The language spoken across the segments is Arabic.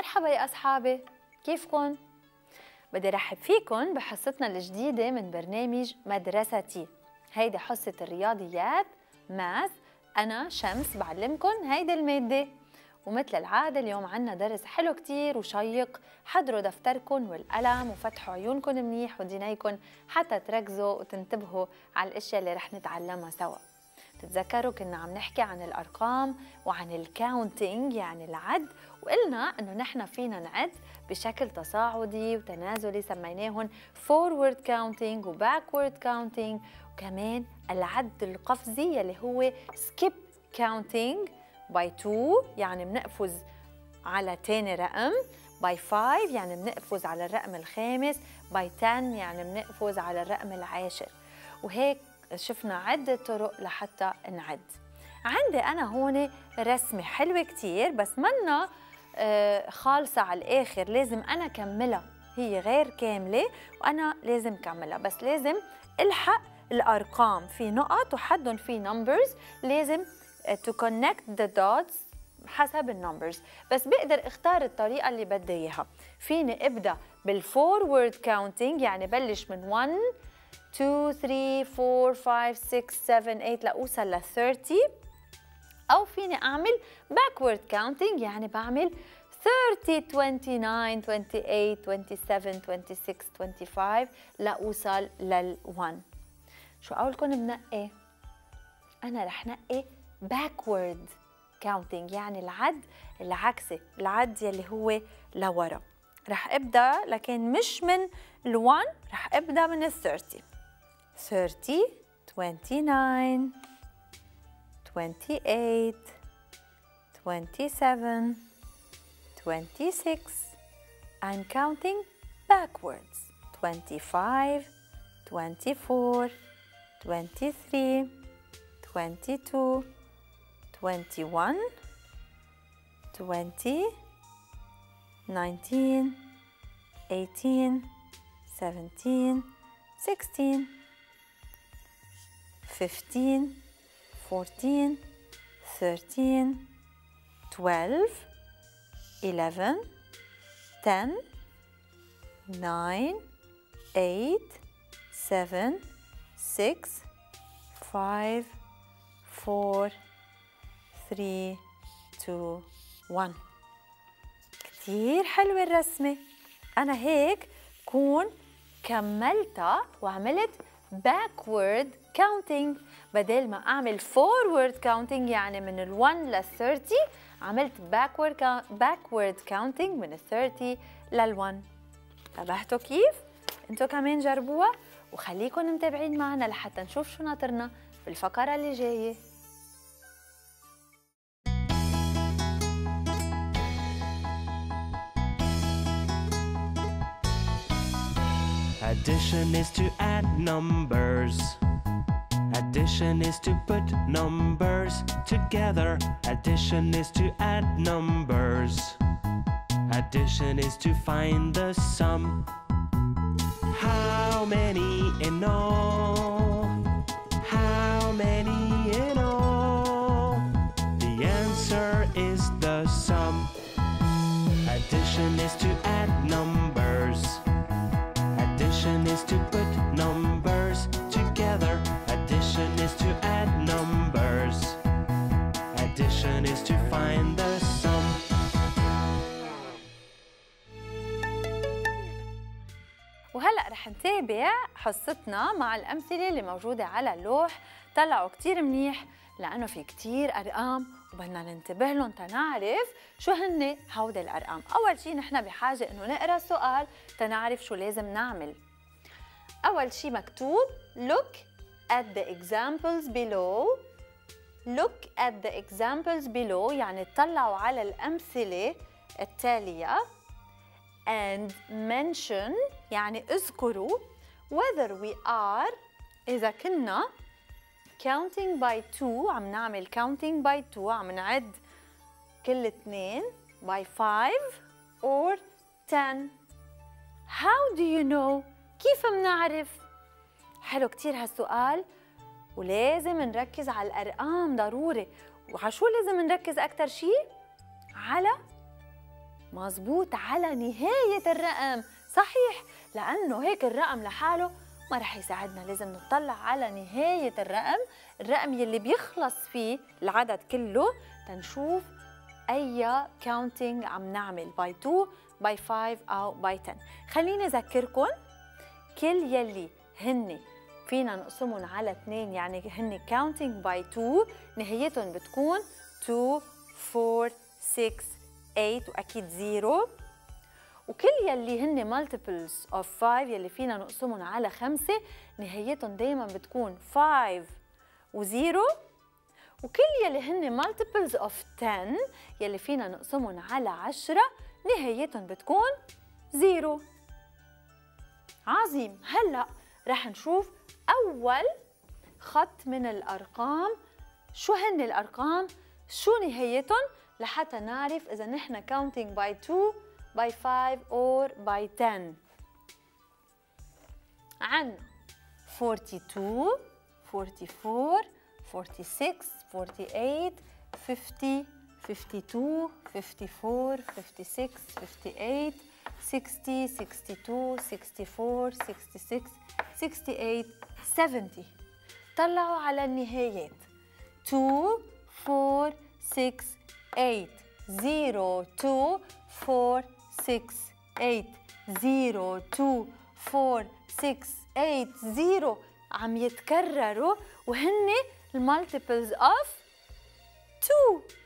مرحبا يا أصحابي. كيفكن؟ بدي رحب فيكن بحصتنا الجديدة من برنامج مدرستي. هيدي حصة الرياضيات ماث أنا شمس بعلمكن هيدي المادة. ومثل العادة اليوم عنا درس حلو كتير وشيق. حضروا دفتركن والقلم وفتحوا عيونكن منيح ودينيكن حتى تركزوا وتنتبهوا على الأشياء اللي رح نتعلمها سوا. تتذكروا كنا عم نحكي عن الأرقام وعن الكاونتينج يعني العد وقلنا إنه نحن فينا نعد بشكل تصاعدي وتنازلي سميناهم forward counting و backward counting وكمان العد القفزي يلي هو skip counting by 2 يعني بنقفز على تاني رقم by 5 يعني بنقفز على الرقم الخامس by 10 يعني بنقفز على الرقم العاشر. وهيك شفنا عدة طرق لحتى نعد. عندي أنا هون رسمة حلوة كتير بس منّا آه، خالصة على الآخر لازم أنا كملها هي غير كاملة وأنا لازم كملها بس لازم ألحق الأرقام. في نقط وحدهم في numbers. لازم to connect the dots حسب ال numbers بس بقدر أختار الطريقة اللي بدي إياها. فيني أبدأ بال forward counting يعني بلش من 1 2 3 4 5 6 7 8 لاوصل ل 30 أو فيني أعمل backward counting يعني بعمل 30 29 28 27 26 25 لاوصل لل 1 شو قولكم بنقي؟ أنا رح نقي backward counting يعني العد العكسي العد يلي هو لورا. رح أبدأ لكن مش من ال1 رح أبدأ من ال 30 30 29 28 27 26 I'm counting backwards. 25 24 23 22 21 20 19 18 17 16 15 14 13 12 11 10 9 8 7 6 5 4 3 2 1 كتير حلوة الرسمة. أنا هيك كون كملتها وعملت backward counting بدل ما أعمل forward counting يعني من ال 1 لل 30 عملت backward, backward counting من ال 30 لل 1 انتبهتوا كيف؟ أنتوا كمان جربوها وخليكم متابعين معنا لحتى نشوف شو ناطرنا في الفقرة اللي جاية Addition is to add numbers. Addition is to put numbers together. Addition is to add numbers. Addition is to find the sum. How many in all? How many in all? The answer is the sum. Addition is to add numbers. Addition is to is to add numbers. Addition is to find the sum. وهلا رح نتابع حصتنا مع الأمثلة اللي موجودة على اللوح طلعوا كتير منيح لأنه في كتير أرقام وبدنا ننتبه لهم تنعرف شو هن هودي الأرقام أول شيء نحن بحاجة إنه نقرأ السؤال تنعرف شو لازم نعمل أول شيء مكتوب look at the examples below look at the examples below يعني اطلعوا على الامثله التاليه and mention يعني اذكروا whether we are إذا كنا counting by two عم نعمل counting by two عم نعد كل اثنين by five or ten how do you know كيف منعرف حلو كتير هالسؤال. ولازم نركز على الأرقام ضروري. وعلى شو لازم نركز أكتر شيء على مزبوط على نهاية الرقم. صحيح لأنه هيك الرقم لحاله ما رح يساعدنا. لازم نطلع على نهاية الرقم الرقم يلي بيخلص فيه العدد كله تنشوف أي counting عم نعمل by 2 by 5 أو by 10 خليني أذكركم كل يلي هن فينا نقسمهم على اثنين يعني هن counting by 2 نهايتهم بتكون 2 4 6 8 وأكيد 0 وكل يلي هن multiples of 5 يلي فينا نقسمهم على 5 نهايتهم دائما بتكون 5 و0 وكل يلي هن multiples of 10 يلي فينا نقسمهم على 10 نهايتهم بتكون 0 عظيم. هلأ رح نشوف أول خط من الأرقام. شو هن الأرقام؟ شو نهايتهم؟ لحتى نعرف إذا نحن counting by 2 by 5 or by 10 عنا 42 44 46 48 50 52 54 56 58 60 62 64 66 68 70 طلعوا على النهايات. 2 4 6 8 0 2 4 6 8 0 2 4 6 8 0 عم يتكرروا وهن ال multiples of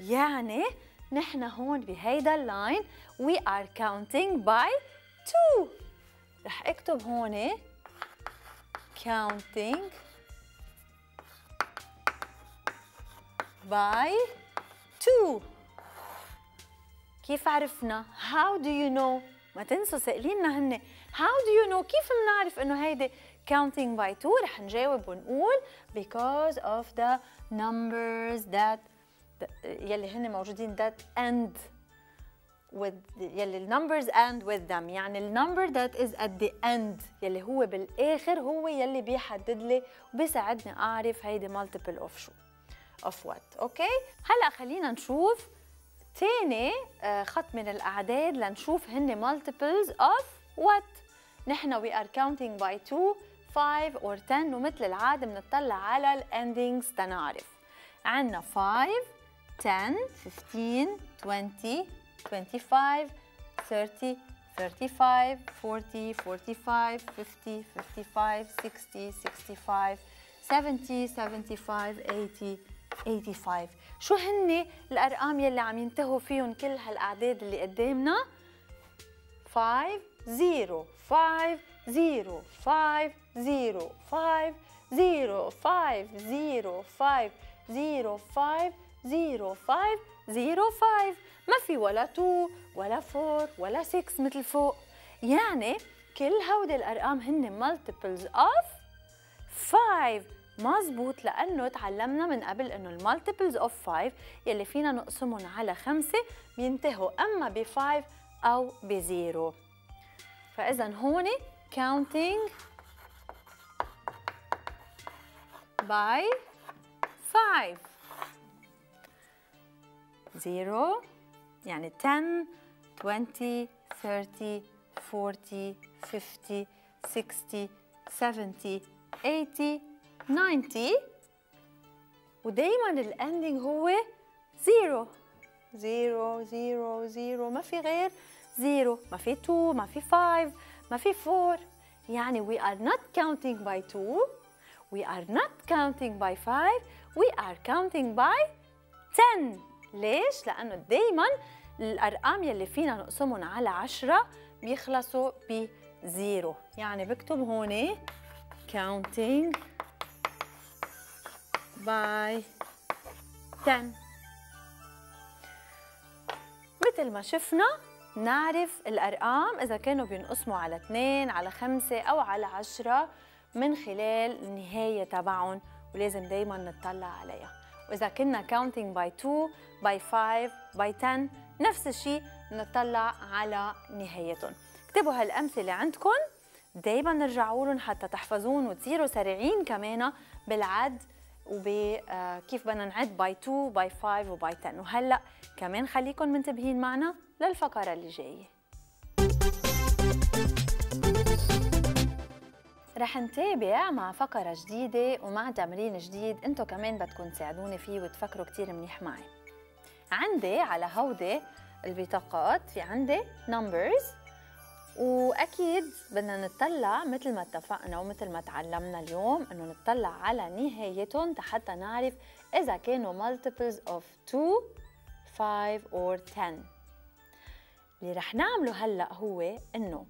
2 يعني نحن هون بهيدا ال line we are counting by 2 رح اكتب هون counting by 2 كيف عرفنا؟ How do you know؟ ما تنسوا سألينا هن How do you know؟ كيف بنعرف انه هيدي counting by 2 رح نجاوب ونقول because of the numbers that يلي هن موجودين that end with يلي ال numbers end with them. يعني ال number that is at the end يلي هو بالآخر هو يلي بيحدد لي وبيساعدني أعرف هيدي multiple of شو of what. okay هلأ خلينا نشوف تاني آه، خط من الأعداد لنشوف هن multiples of what. نحن we are counting by 2 5 or 10 ومثل العادة بنطلع على الاندينجز تنعرف. عندنا 5 10 15 20 25 30 35 40 45 50 55 60 65 70 75 80 85 شو هن الأرقام يلي عم ينتهوا فيهم كل هالأعداد اللي قدامنا 5 0 5 0 5 0 5 0 5 0 5 0 5 0 5 0 5 ما في ولا 2 ولا 4 ولا 6 مثل فوق. يعني كل هودي الأرقام هن multiples of 5 مزبوط لأنه تعلمنا من قبل إنه ال multiples of 5 يلي فينا نقسمهم على 5 بينتهوا أما ب 5 أو ب 0 فاذا هون counting by 5 0 يعني 10 20 30 40 50 60 70 80 90 ودايما الاندنج هو 0 0 0 0 ما في غير 0 ما في 2 ما في 5 ما في 4 يعني we are not counting by 2 we are not counting by 5 we are counting by 10 ليش؟ لأنه دايما الأرقام يلي فينا نقسمهم على 10 بيخلصوا ب 0 يعني بكتب هون counting by 10 مثل ما شفنا نعرف الأرقام إذا كانوا بينقسموا على 2 على 5 أو على 10 من خلال النهاية تبعهم ولازم دايما نطلع عليها. وإذا كنا counting by 2 by 5 by 10 نفس الشيء نطلع على نهايتهم. اكتبوا هالأمثلة عندكم. دايما نرجعوا لهم حتى تحفظون وتصيروا سريعين كمان بالعد وكيف بدنا نعد باي 2 باي 5 وباي 10 وهلأ كمان خليكم منتبهين معنا للفقرة اللي جاية. رح نتابع مع فقرة جديدة ومع تمرين جديد انتو كمان بدكم تساعدوني فيه وتفكروا كتير منيح معي. عندي على هودي البطاقات في عندي numbers وأكيد بدنا نطلع مثل ما اتفقنا ومثل ما تعلمنا اليوم إنه نطلع على نهايتهم حتى نعرف إذا كانوا multiples of 2 5 or 10 اللي رح نعمله هلأ هو إنه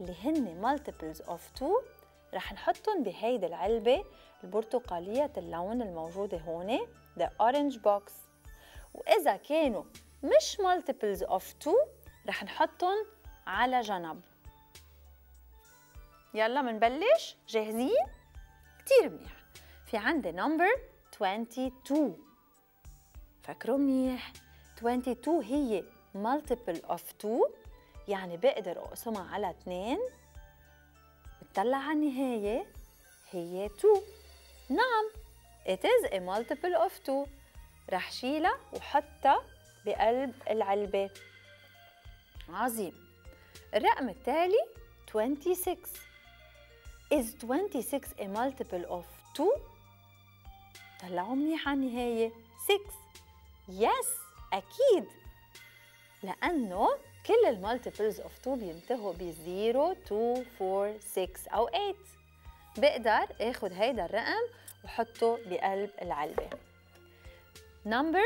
اللي هن multiples of 2 رح نحطهم بهيدي العلبة البرتقالية اللون الموجودة هون the orange box. وإذا كانوا مش multiples of 2 رح نحطهم على جنب. يلا منبلش؟ جاهزين؟ كتير منيح. في عندي number 22 فكروا منيح. 22 هي multiple of 2 يعني بقدر أقسمها على 2 بتطلع على النهاية هي 2 نعم it is a multiple of 2 رح شيلها وحطها بقلب العلبة. عظيم. الرقم التالي 26 is 26 a multiple of 2 طلعوا منيح على النهاية. 6 yes أكيد. لأنه كل ال multiples of 2 بينتهوا ب 0 2 4 6 أو 8 بقدر آخد هيدا الرقم وحطه بقلب العلبة. number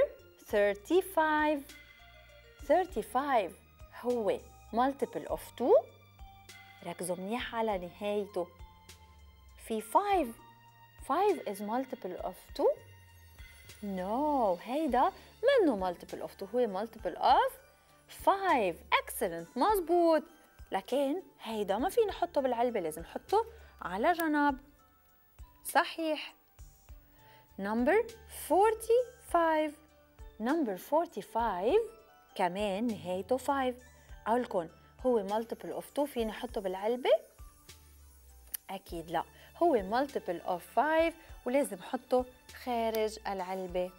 35 35 هو multiple of 2 ركزوا منيح على نهايته. في 5 5 is multiple of 2 no هيدا منه multiple of 2 هو multiple of 5 excellent. مزبوط لكن هيدا ما فينا نحطه بالعلبة لازم نحطه على جنب. صحيح. Number 45 number 45 كمان نهايته 5 أقولكم هو multiple of 2 فينا نحطه بالعلبة؟ أكيد لا. هو multiple of 5 ولازم نحطه خارج العلبة.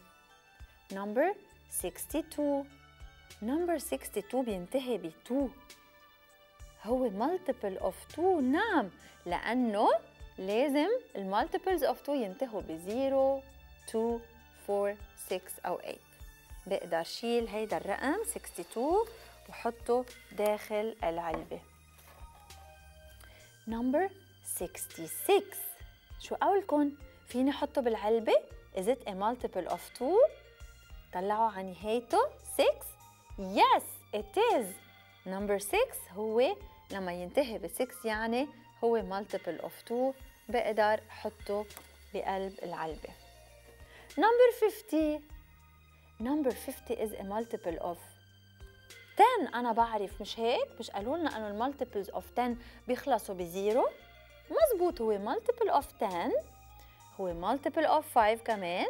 Number 62 number 62 بينتهي ب 2 هو multiple of 2 نعم لأنه لازم المالتيبلز of 2 ينتهوا ب 0 2 4 6 أو 8 بقدر شيل هيدا الرقم 62 وحطه داخل العلبة. نمبر 66 شو قولكم فيني احطه بالعلبة؟ Is it a multiple of 2 طلعوا على نهايته 6 yes it is. Number 6 هو لما ينتهي ب 6 يعني هو multiple of 2 بقدر احطه بقلب العلبة. Number 50 number 50 is a multiple of 10 أنا بعرف مش هيك؟ مش قالوا لنا إنه ال multiples of 10 بيخلصوا ب zero؟ مزبوط هو multiple of 10 هو multiple of 5 كمان.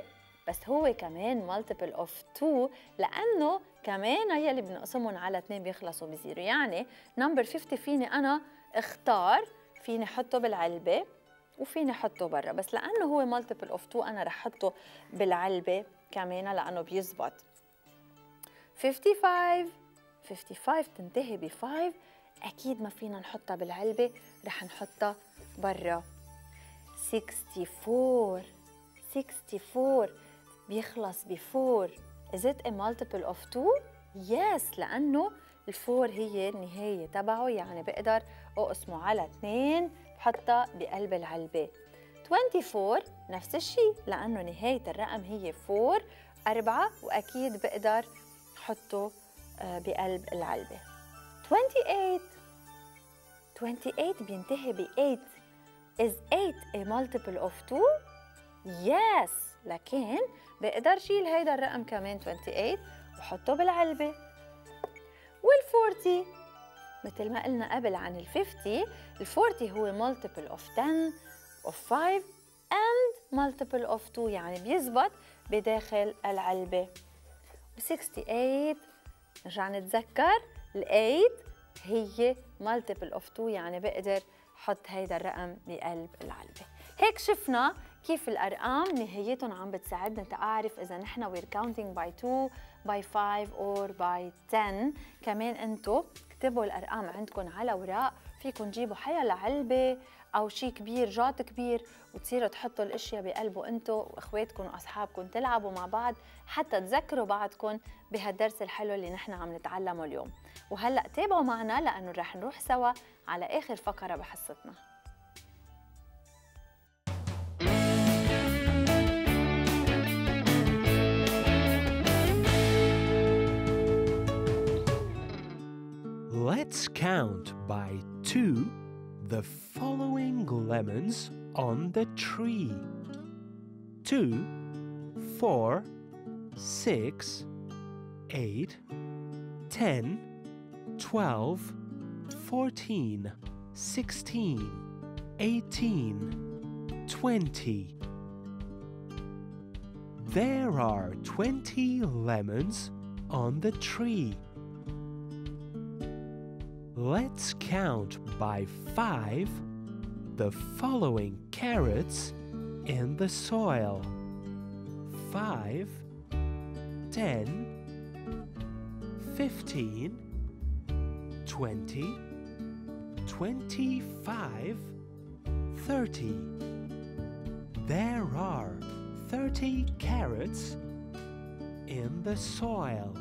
بس هو كمان multiple of 2 لأنه كمان يلي بنقسمهم على 2 بيخلصوا ب zero. يعني number 50 فيني أنا اختار فيني أحطه بالعلبة وفيني أحطه برا. بس لأنه هو multiple of 2 أنا رح أحطه بالعلبة كمان لأنه بيزبط. 55 55 تنتهي ب 5 أكيد ما فينا نحطها بالعلبة رح نحطها برا. 64 64 بيخلص ب 4 Is it a multiple of 2? Yes لأنه الفور هي النهاية تبعه يعني بقدر أقسمه على 2 بحطها بقلب العلبة. 24 نفس الشيء لأنه نهاية الرقم هي 4 أربعة وأكيد بقدر أحطه آه، بقلب العلبة. 28 28 بينتهي ب 8 Is 8 a multiple of 2? Yes. لكن بقدر شيل هيدا الرقم كمان 28 وحطه بالعلبة. وال 40 مثل ما قلنا قبل عن ال 50 ال 40 هو multiple of 10 of 5 and multiple of 2 يعني بيزبط بداخل العلبة. و 68 نرجع نتذكر ال 8 هي multiple of 2 يعني بقدر حط هيدا الرقم بقلب العلبة. هيك شفنا كيف الأرقام نهايتهم عم بتساعدنا تعرف إذا نحن we're counting by 2 by 5 or by 10 كمان أنتو اكتبوا الأرقام عندكم على ورق فيكم تجيبوا حيا لعلبة أو شيء كبير جات كبير وتصيروا تحطوا الأشياء بقلبه أنتو وإخواتكم وأصحابكم تلعبوا مع بعض حتى تذكروا بعضكم بهالدرس الحلو اللي نحن عم نتعلمه اليوم. وهلأ تابعوا معنا لأنه رح نروح سوا على آخر فقرة بحصتنا. Count by two the following lemons on the tree. Two, four, six, eight, ten, twelve, fourteen, sixteen, eighteen, twenty. There are twenty lemons on the tree. Let's count by five the following carrots in the soil. Five, ten, fifteen, twenty, twenty-five, thirty. There are thirty carrots in the soil.